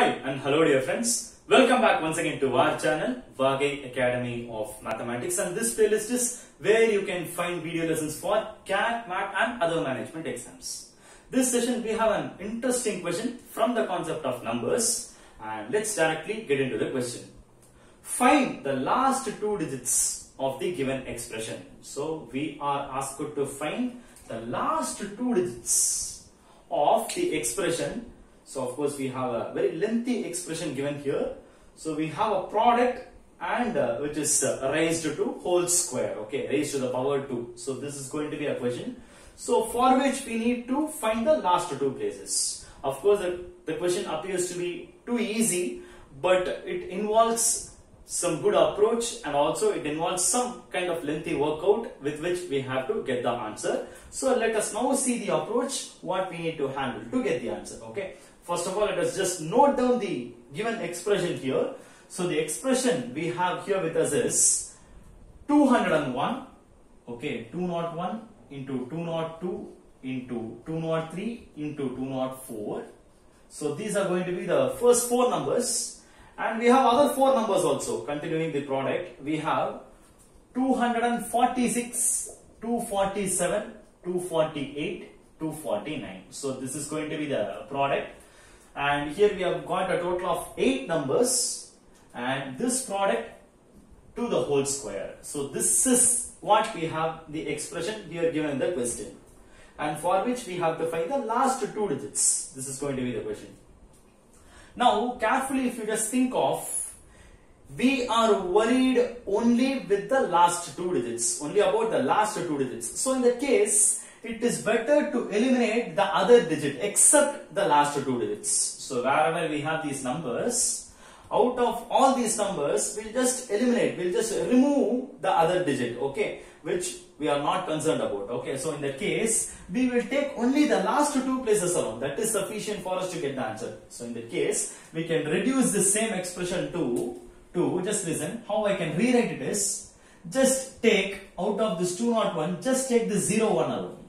Hi and hello dear friends. Welcome back once again to our channel Vaagai Academy of Mathematics and this playlist is where you can find video lessons for CAT, MAT and other management exams. This session we have an interesting question from the concept of numbers and let's directly get into the question. Find the last two digits of the given expression. So we are asked to find the last two digits of the expression so of course we have a very lengthy expression given here. So we have a product and uh, which is uh, raised to whole square, okay, raised to the power 2. So this is going to be a question. So for which we need to find the last two places. Of course the, the question appears to be too easy but it involves some good approach and also it involves some kind of lengthy workout with which we have to get the answer. So let us now see the approach what we need to handle to get the answer, okay. First of all, let us just note down the given expression here. So the expression we have here with us is 201, okay, 201 into 202 into 203 into 204. So these are going to be the first four numbers and we have other four numbers also continuing the product. We have 246, 247, 248, 249. So this is going to be the product and here we have got a total of 8 numbers and this product to the whole square. So this is what we have the expression here given in the question and for which we have to find the last two digits. This is going to be the question. Now carefully if you just think of we are worried only with the last two digits, only about the last two digits. So in that case, it is better to eliminate the other digit except the last two digits. So wherever we have these numbers, out of all these numbers, we'll just eliminate, we'll just remove the other digit, okay, which we are not concerned about, okay. So in that case, we will take only the last two places alone. That is sufficient for us to get the answer. So in that case, we can reduce the same expression to, to just listen, how I can rewrite it is, just take out of this 201, just take the 0, 1 alone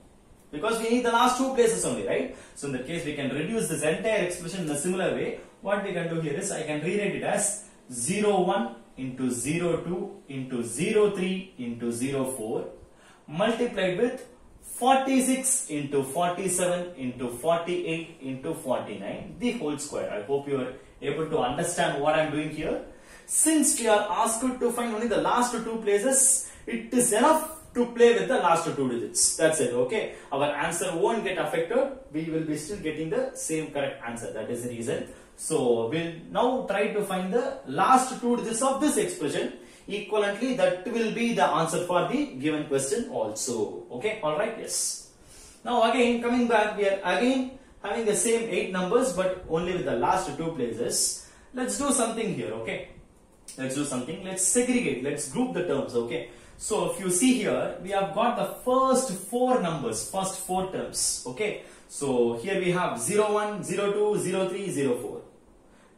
because we need the last two places only, right? So in that case, we can reduce this entire expression in a similar way. What we can do here is I can rewrite it as 0 01 into 0 02 into 0 03 into 0 04 multiplied with 46 into 47 into 48 into 49 the whole square. I hope you are able to understand what I am doing here. Since we are asked to find only the last two places, it is enough to play with the last two digits. That's it, okay? Our answer won't get affected. We will be still getting the same correct answer. That is the reason. So, we'll now try to find the last two digits of this expression. Equivalently, that will be the answer for the given question also. Okay, alright, yes. Now again, coming back, we are again having the same 8 numbers but only with the last two places. Let's do something here, okay? Let's do something. Let's segregate. Let's group the terms, okay? So if you see here, we have got the first four numbers, first four terms. Okay. So here we have 01, 02, 03, 04.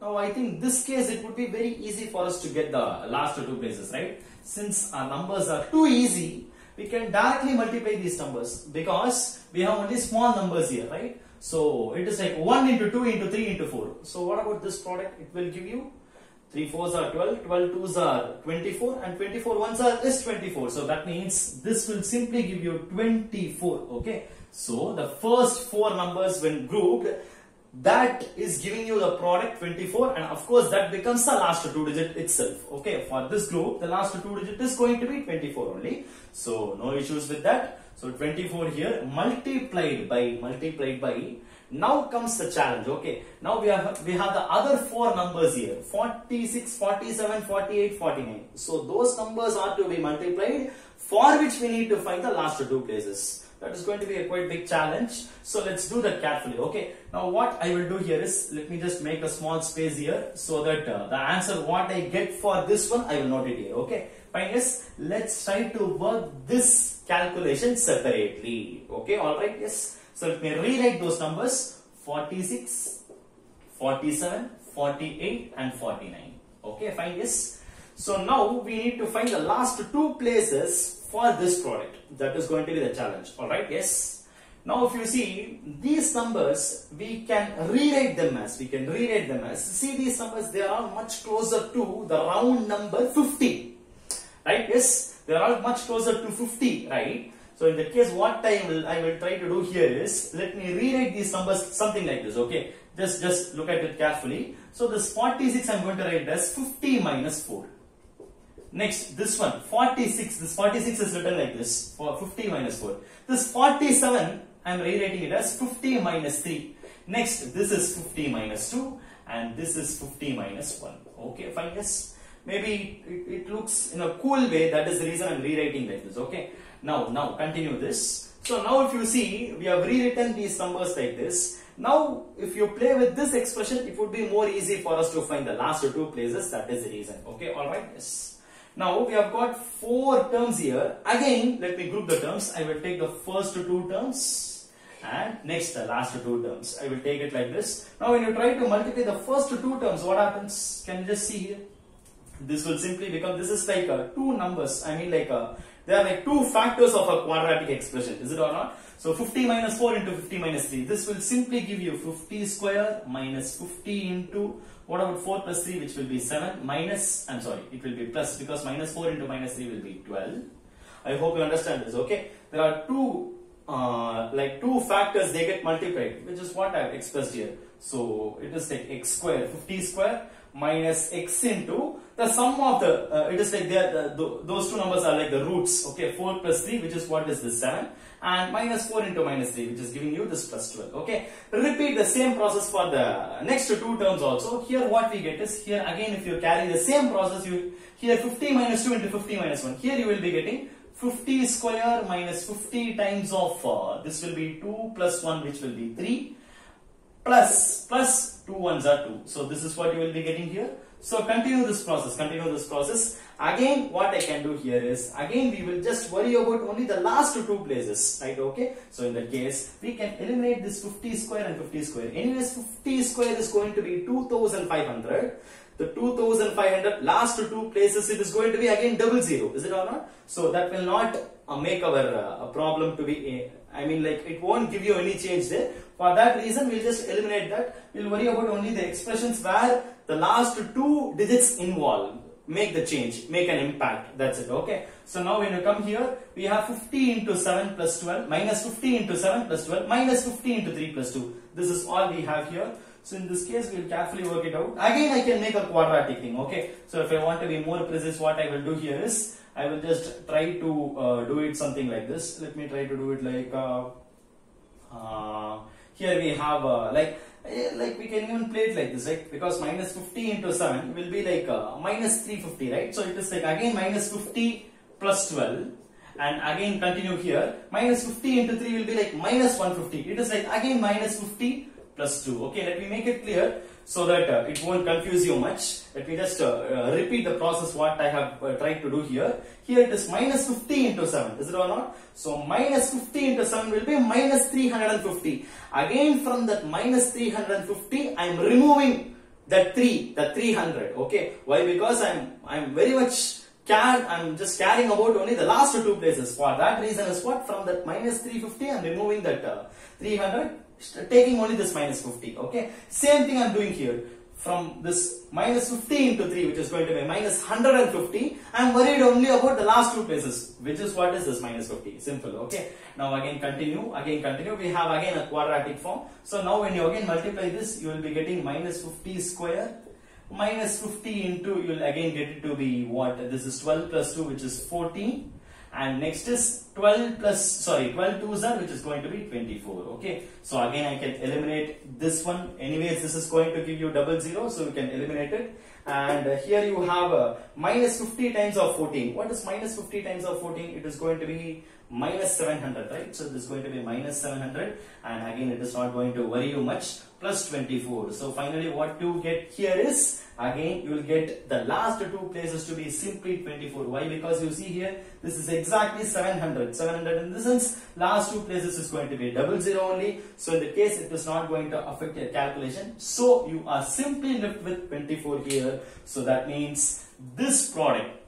Now I think this case it would be very easy for us to get the last two places, right? Since our numbers are too easy, we can directly multiply these numbers because we have only small numbers here, right? So it is like 1 into 2 into 3 into 4. So what about this product? It will give you 3 4s are 12, 12 2s are 24 and 24 1s are is 24. So that means this will simply give you 24. Okay. So the first four numbers when grouped that is giving you the product 24 and of course that becomes the last two digit itself. Okay. For this group the last two digit is going to be 24 only. So no issues with that. So 24 here multiplied by multiplied by now comes the challenge okay. Now we have we have the other four numbers here 46 47 48 49 so those numbers are to be multiplied for which we need to find the last two places that is going to be a quite big challenge. So let's do that carefully okay? Now what i will do here is let me just make a small space here so that uh, the answer what i get for this one i will note it here okay? Fine yes let's try to work this calculation separately okay? All right yes. So let me rewrite those numbers. 46, 47, 48 and 49. Okay, fine, yes. So now we need to find the last two places for this product. That is going to be the challenge. Alright, yes. Now if you see these numbers, we can rewrite them as, we can rewrite them as, see these numbers, they are much closer to the round number 50. Right? Yes, they are all much closer to 50, right? So in that case, what I will, I will try to do here is, let me rewrite these numbers something like this, okay? Just, just look at it carefully. So this 46 I'm going to write as 50 minus 4. Next, this one, 46, this 46 is written like this, for 50 minus 4. This 47, I'm rewriting it as 50 minus 3. Next, this is 50 minus 2, and this is 50 minus 1. Okay, fine, yes. Maybe it, it looks in a cool way, that is the reason I'm rewriting like this, okay. Now, now, continue this. So now if you see, we have rewritten these numbers like this. Now, if you play with this expression, it would be more easy for us to find the last two places. That is the reason. Okay, alright, yes. Now, we have got four terms here. Again, let me group the terms. I will take the first two terms and next the last two terms. I will take it like this. Now, when you try to multiply the first two terms, what happens? Can you just see here? This will simply become, this is like two numbers. I mean like uh, they are like two factors of a quadratic expression. Is it or not? So 50 minus 4 into 50 minus 3. This will simply give you 50 square minus 50 into what about 4 plus 3 which will be 7 minus, I'm sorry, it will be plus because minus 4 into minus 3 will be 12. I hope you understand this, okay? There are two, uh, like two factors they get multiplied which is what I have expressed here. So it is like x square, 50 square minus x into the sum of the, uh, it is like the, those two numbers are like the roots, okay, 4 plus 3 which is what is this 7 and minus 4 into minus 3 which is giving you this plus 12, okay. Repeat the same process for the next two terms also. Here what we get is, here again if you carry the same process, you here 50 minus 2 into 50 minus 1, here you will be getting 50 square minus 50 times of, uh, this will be 2 plus 1 which will be 3 plus plus 2 ones are 2. So this is what you will be getting here. So continue this process, continue this process. Again, what I can do here is, again we will just worry about only the last two places, right, okay? So in that case, we can eliminate this 50 square and 50 square. Anyways, 50 square is going to be 2500. The 2500 last two places, it is going to be again double zero, is it or not? So that will not uh, make our uh, problem to be, uh, I mean like it won't give you any change there. For that reason, we'll just eliminate that. We'll worry about only the expressions where the last two digits involve make the change, make an impact. That's it. Okay. So now when you come here, we have 50 into 7 plus 12 minus 50 into 7 plus 12 minus 50 into 3 plus 2. This is all we have here. So in this case, we'll carefully work it out. Again, I can make a quadratic thing. Okay. So if I want to be more precise, what I will do here is, I will just try to uh, do it something like this. Let me try to do it like, uh, uh, here we have uh, like like we can even play it like this right? Because minus 50 into 7 will be like uh, minus 350 right? So it is like again minus 50 plus 12 and again continue here. Minus 50 into 3 will be like minus 150 it is like again minus 50 plus 2 okay let me make it clear so that uh, it won't confuse you much. Let me just uh, uh, repeat the process what I have uh, tried to do here. Here it is minus 50 into 7, is it or not? So minus 50 into 7 will be minus 350. Again from that minus 350, I am removing that 3, the 300, okay? Why? Because I am I am very much care, I'm just caring about only the last two places. For that reason is what? From that minus 350, I'm removing that uh, 300 taking only this minus 50 okay? Same thing i'm doing here. From this minus 50 into 3 which is going to be minus 150 i'm worried only about the last two places which is what is this minus 50 simple okay? Now again continue again continue. We have again a quadratic form. So now when you again multiply this you will be getting minus 50 square. Minus 50 into you will again get it to be what? This is 12 plus 2 which is 14 and next is 12 plus sorry 12 twos are which is going to be 24 okay? So again i can eliminate this one. Anyways this is going to give you double zero so we can eliminate it and here you have uh, minus 50 times of 14 what is minus 50 times of 14 it is going to be minus 700 right? So this is going to be minus 700 and again it is not going to worry you much. Plus 24 so finally what you get here is again you will get the last two places to be simply 24 why? Because you see here this is exactly 700 700 in the sense last two places is going to be double zero only. So in the case it is not going to affect your calculation. So you are simply left with 24 here so that means this product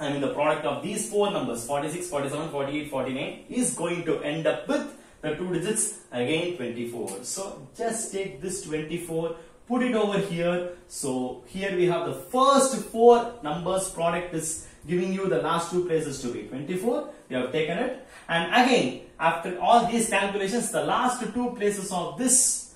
I mean the product of these four numbers 46 47 48 49 is going to end up with the two digits again 24. So just take this 24 put it over here. So here we have the first four numbers product is giving you the last two places to be 24. We have taken it. And again, after all these calculations, the last two places of this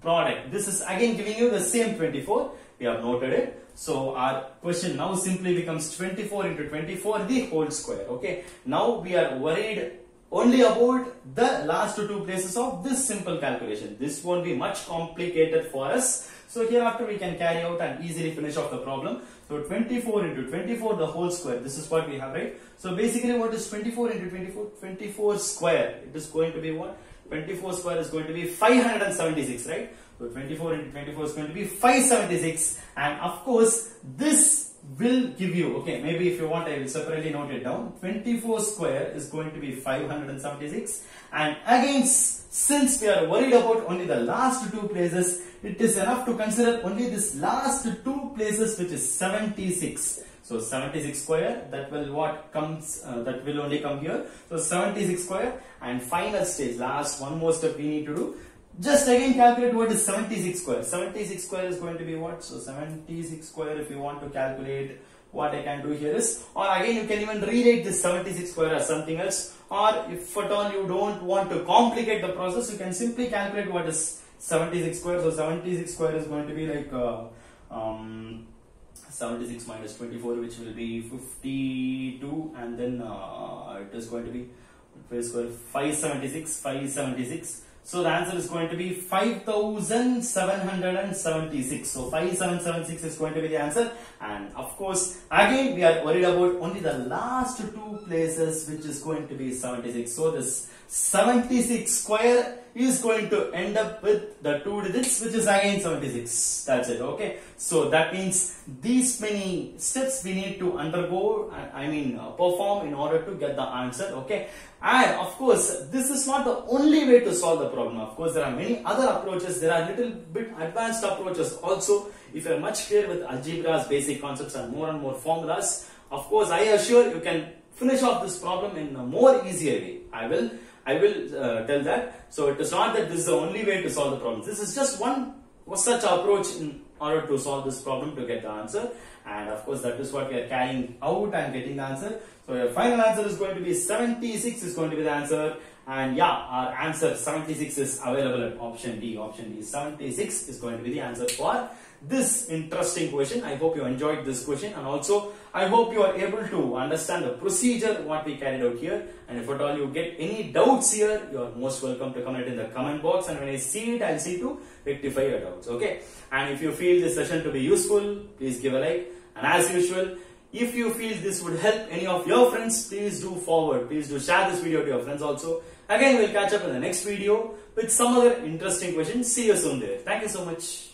product, this is again giving you the same 24. We have noted it. So our question now simply becomes 24 into 24 the whole square. Okay. Now we are worried only about the last two places of this simple calculation. This won't be much complicated for us. So hereafter we can carry out and easily finish off the problem. So 24 into 24 the whole square. This is what we have, right? So basically what is 24 into 24? 24 square. It is going to be what? 24 square is going to be 576, right? So 24 into 24 is going to be 576 and of course this will give you, okay, maybe if you want I will separately note it down. 24 square is going to be 576 and again since we are worried about only the last two places, it is enough to consider only this last two places which is 76. So 76 square that will what comes uh, that will only come here. So 76 square and final stage last one more step we need to do. Just again calculate what is 76 square. 76 square is going to be what? So 76 square if you want to calculate what I can do here is or again you can even rewrite this 76 square as something else or if at all you don't want to complicate the process you can simply calculate what is 76 square. So 76 square is going to be like uh, um, 76 minus 24 which will be 52 and then uh, it is going to be square 576 576 so the answer is going to be 5776 so 5776 is going to be the answer. And of course again we are worried about only the last two places which is going to be 76 so this 76 square is going to end up with the two digits which is again 76 that's it okay? So that means these many steps we need to undergo i mean uh, perform in order to get the answer okay? And of course this is not the only way to solve the problem. Of course there are many other approaches. There are little bit advanced approaches also. If you are much clear with algebra's basic concepts and more and more formulas of course i assure you can finish off this problem in a more easier way. I will I will uh, tell that. So it is not that this is the only way to solve the problem. This is just one such approach in order to solve this problem to get the answer. And of course, that is what we are carrying out and getting the answer. So your final answer is going to be 76 is going to be the answer. And yeah, our answer 76 is available at option D. Option D 76 is going to be the answer for this interesting question. I hope you enjoyed this question. And also I hope you are able to understand the procedure what we carried out here. And if at all you get any doubts here you are most welcome to comment in the comment box. And when I see it I'll see to rectify your doubts okay? And if you feel this session to be useful please give a like. And as usual if you feel this would help any of your friends please do forward. Please do share this video to your friends also. Again we'll catch up in the next video with some other interesting questions. See you soon there. Thank you so much